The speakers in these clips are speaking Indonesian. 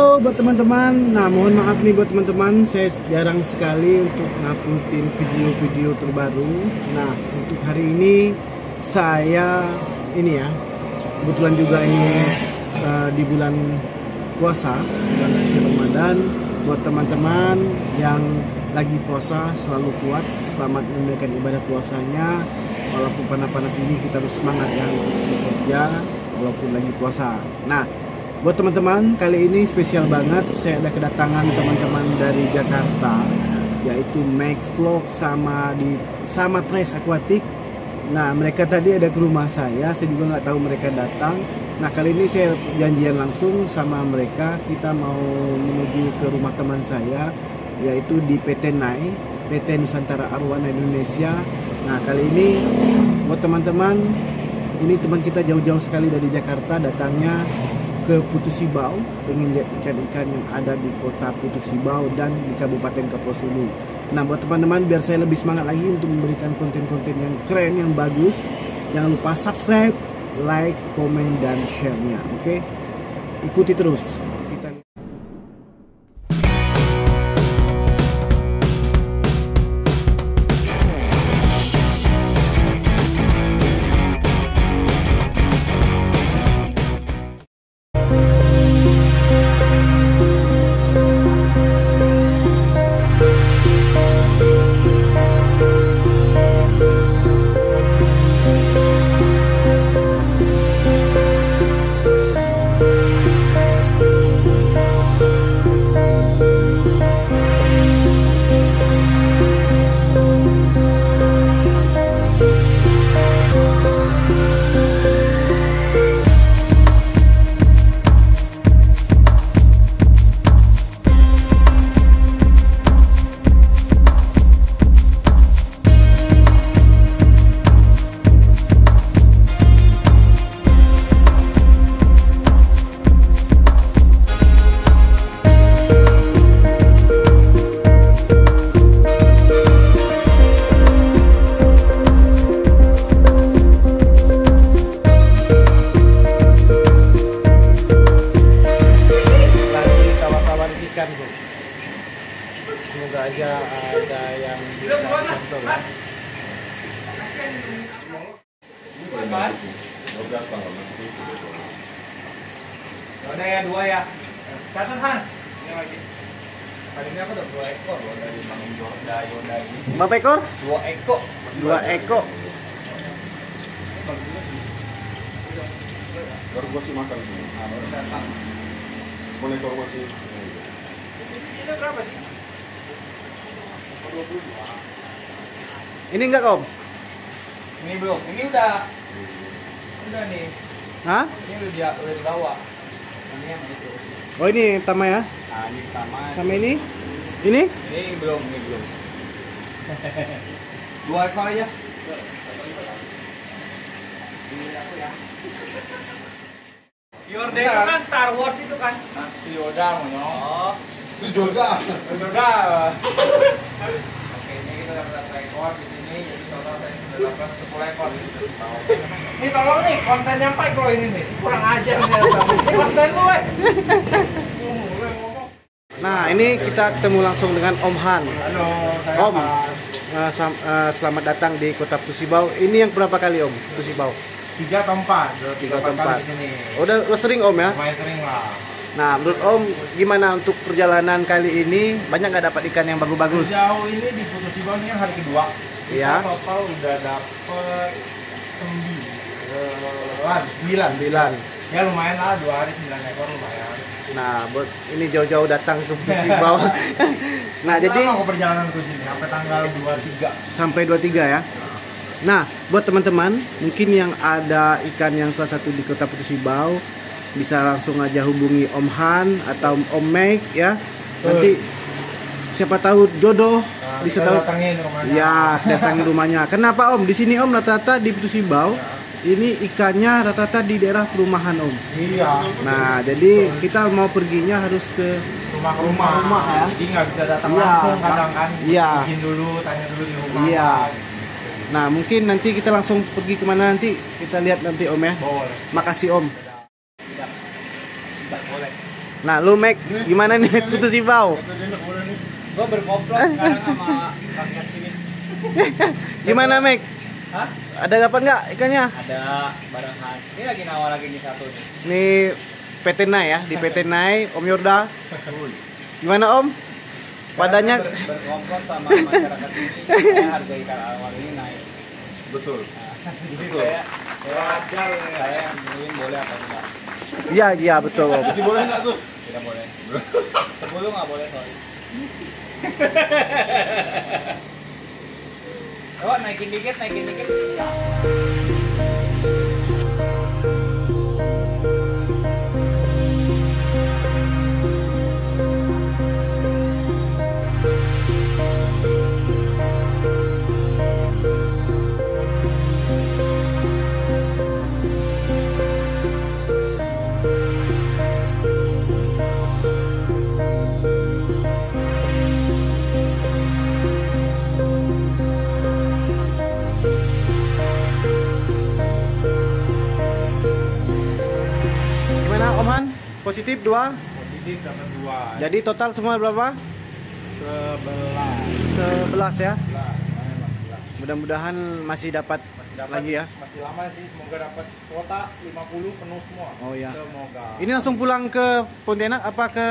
halo buat teman-teman. Nah, mohon maaf nih buat teman-teman, saya jarang sekali untuk nguploadin video-video terbaru. Nah, untuk hari ini saya ini ya, kebetulan juga ini uh, di bulan puasa, bulan suci Ramadan. Buat teman-teman yang lagi puasa selalu kuat, selamat menunaikan ibadah puasanya. Walaupun panas-panas ini kita harus semangat ya untuk bekerja walaupun lagi puasa. Nah, Buat teman-teman, kali ini spesial banget. Saya ada kedatangan teman-teman dari Jakarta, yaitu Max Vlog sama di sama Trace Aquatic. Nah, mereka tadi ada ke rumah saya. Saya juga nggak tahu mereka datang. Nah, kali ini saya janjian langsung sama mereka. Kita mau menuju ke rumah teman saya, yaitu di PT NAI, PT Nusantara Arwana Indonesia. Nah, kali ini buat teman-teman, ini teman kita jauh-jauh sekali dari Jakarta datangnya ke Putus ingin lihat ikan-ikan yang ada di kota Putus Sibau dan di Kabupaten Kapuasulu. Nah buat teman-teman biar saya lebih semangat lagi untuk memberikan konten-konten yang keren, yang bagus, jangan lupa subscribe, like, komen, dan share-nya. Oke, ikuti terus. Udah ya dua ya. Catat Hans. Ini lagi. Aku udah dua ekor loh dari Bang Yoda Yoda ini. Berapa ekor? Dua ekor. Dua ekor. Baru gua sih makan ini. Nah, baru datang. Monitor masih. Ini berapa sih? Ini enggak om? Ini belum. Ini udah. Udah nih. Hah? Ini udah dia udah dibawa. Ini yang itu. Oh ini pertama ya? Nah, ini pertama. Sama ini? Ini? Ini belum, ini belum. Dua ekor aja. Yoda itu kan Star Wars itu kan? Yoda mau Oh, Itu juga. Yoda. Oke, ini kita dapat satu ekor di Ini tolong nih konten yang baik lo ini nih, kurang ajar nih. Konten lu, eh. Yang. Nah ini kita ketemu langsung dengan Om Han. Halo, saya Om, eh, sam- eh, selamat datang di kota Pusibau. Ini yang berapa kali Om Pusibau? Tiga atau empat? Tiga empat atau empat. di sini. Udah, udah sering Om ya? Lumayan sering lah. Nah menurut Om gimana untuk perjalanan kali ini? Banyak nggak dapat ikan yang bagus-bagus? Sejauh ini di Putus Ibau ini kan hari kedua. Iya. Total udah dapet sembilan. Sembilan. Sembilan. Ya lumayan lah, dua hari sembilan ekor lumayan. Nah, buat ini jauh-jauh datang ke Pusibau. nah, jadi Lama aku perjalanan ke sini sampai tanggal 23. sampai 23 ya. Nah, buat teman-teman, mungkin yang ada ikan yang salah satu di Kota Pusibau bisa langsung aja hubungi Om Han atau Om Meg ya. Nanti siapa tahu jodoh Nah, bisa kita tahu datangin rumahnya. Ya, datangi rumahnya. Kenapa Om? Di sini Om rata-rata di Pusibau ini ikannya rata-rata di daerah perumahan Om. Iya. Nah, jadi kita mau perginya harus ke Rumah ke rumah. Rumah-rumah, ya. Jadi nggak bisa datang Iya. langsung kadang kan. Iya. Izin dulu, tanya dulu di rumah. Iya. Nah, mungkin nanti kita langsung pergi ke mana nanti kita lihat nanti Om ya. Boleh. Makasih Om. Tidak. Tidak boleh. Nah, lu Mac, gimana nih putus Ibau? Gua berkomplot sekarang sama rakyat sini. Gimana Mac? Hah? Ada dapat nggak ikannya? Ada barengan. Ini lagi nawar lagi nih satu nih. Nih PT Nai ya, di PT Nai Om Yorda. Gimana Om? Padanya Saya ber- berkomplot sama masyarakat ini. Saya harga ikan awal ini naik. Betul. Nah, Jadi saya saya ajar saya yang beliin boleh apa enggak? Iya, iya betul. Jadi boleh nggak tuh? Tidak boleh. Sepuluh nggak boleh sorry. Oh, naikin dikit, naikin dikit. Positif dua. Positif dapat dua. Jadi total semua berapa? Sebelah. Sebelas ya. Sebelah. Mudah-mudahan masih dapat Dapat lagi ya. Masih lama sih, semoga dapat kuota 50 penuh semua. Oh ya. Semoga. Ini langsung pulang ke Pontianak apa ke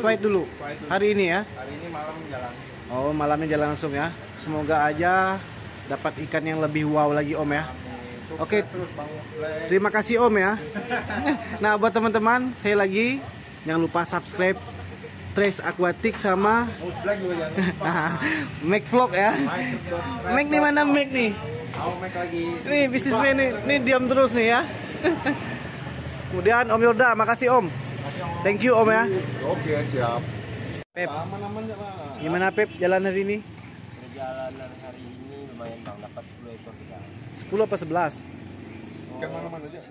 Kuwait dulu? Dulu. Hari ini ya. Hari ini malam jalan. Oh, malamnya jalan langsung ya. Semoga aja dapat ikan yang lebih wow lagi Om ya. Amin. Oke. Musleh. Terima kasih Om ya. Nah, buat teman-teman, saya lagi jangan lupa subscribe Trace Aquatic sama juga Mac Vlog ya. Mac nih mana Mac nih? Make lagi. Nih bisnismen nih, nih diam terus nih ya. Kemudian Om Yorda, makasih Om. Thank you Om ya. Oke, siap. Pep, gimana Pep jalan hari ini? Perjalanan hari ini lumayan bang, dapat 10 ekor ikan. 10 apa 11? Ikan mana-mana aja.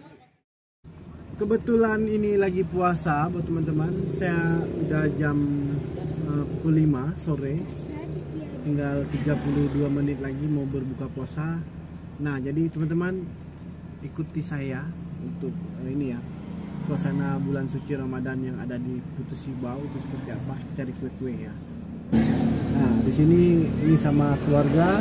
Kebetulan ini lagi puasa buat teman-teman. Saya udah jam eh, pukul 5 sore. Tinggal 32 menit lagi mau berbuka puasa. Nah, jadi teman-teman ikuti saya untuk eh, ini ya. Suasana bulan suci Ramadan yang ada di Putus Sibau itu seperti apa? Cari kue-kue ya. Nah, di sini ini sama keluarga.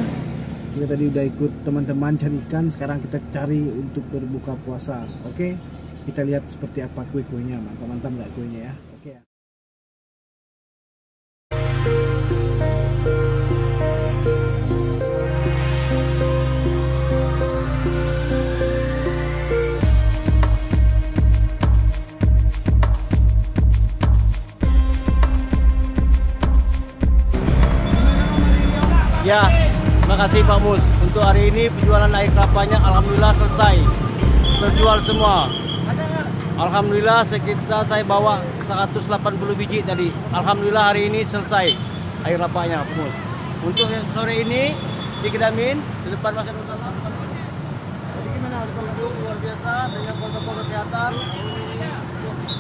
Kita tadi udah ikut teman-teman cari ikan, sekarang kita cari untuk berbuka puasa. Oke? Kita lihat seperti apa kue-kuenya, mantap-mantap nggak kuenya ya? Oke. ya. Ya, terima kasih Pak Mus. Untuk hari ini penjualan air kelapanya alhamdulillah selesai. Terjual semua. Alhamdulillah sekitar saya bawa 180 biji tadi. Alhamdulillah hari ini selesai air kelapanya, Pak Mus. Untuk sore ini di Kedamin di depan Masjid Nusantara. Jadi gimana untuk luar biasa dengan protokol kesehatan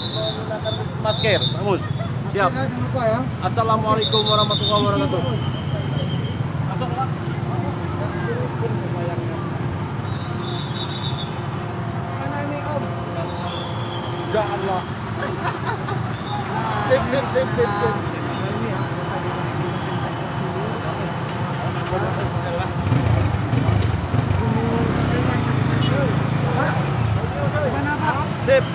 menggunakan masker, Pak Mus. Siap. Jangan lupa ya. Assalamualaikum warahmatullahi wabarakatuh. Mana ini Om? Ya Allah. Sip, sip, sip, sip, sip.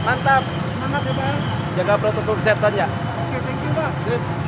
Mantap. Semangat ya Pak. Jaga protokol kesehatan ya. Oke, thank you Pak. Sip.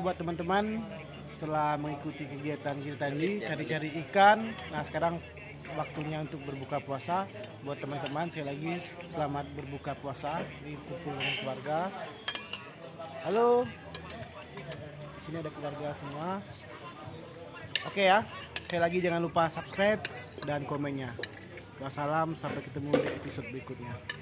Buat teman-teman setelah mengikuti kegiatan kita tadi cari-cari ikan. Nah sekarang waktunya untuk berbuka puasa buat teman-teman sekali lagi selamat berbuka puasa di kumpul dengan keluarga. Halo. Di sini ada keluarga semua. Oke ya. Sekali lagi jangan lupa subscribe dan komennya. Wassalam sampai ketemu di episode berikutnya.